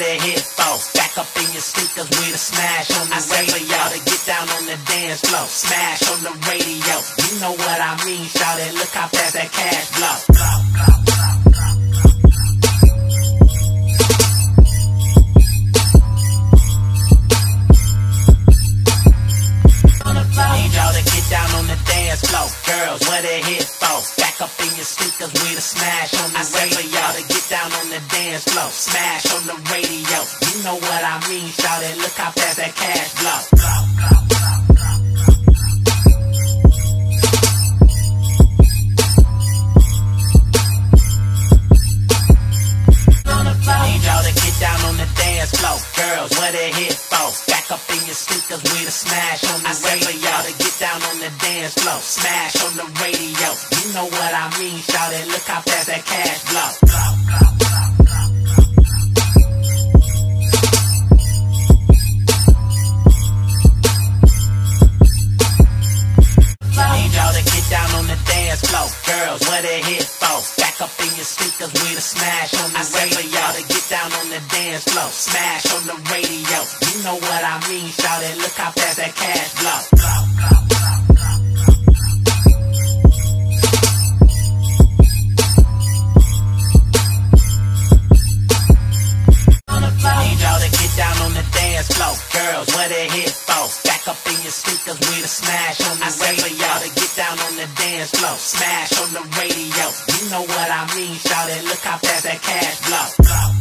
It hit for? Back up in your speakers with a smash on the radio. For y'all to get down on the dance floor, smash on the radio. You know what I mean, shout it. Look how fast that cash blow. Need dance floor. Girls, what it hit for? Back up in your speakers with a smash on the radio. Y'all to get down on the dance floor, smash on the radio. You know what I mean, shout it. Look how fast that cash blow. Need y'all to get down on the dance floor. Girls, what it hit for? Back up in your speakers with a smash on the radio. Dance floor, smash on the radio. You know what I mean, shout it. Look how fast that cash blow. Need y'all to get down on the dance floor. Girls, what it hit for? Back up in your speakers with a smash on the radio. For y'all to get down on the dance floor, smash on the radio. You know what I mean, shout it. Look how fast that cash blow. Y'all get down on the dance floor. Girls, what it hit for? Back up in your speakers with a smash on the radio. To get down on the dance floor, smash on the radio. You know what I mean, shout it. Look how fast that cash blow.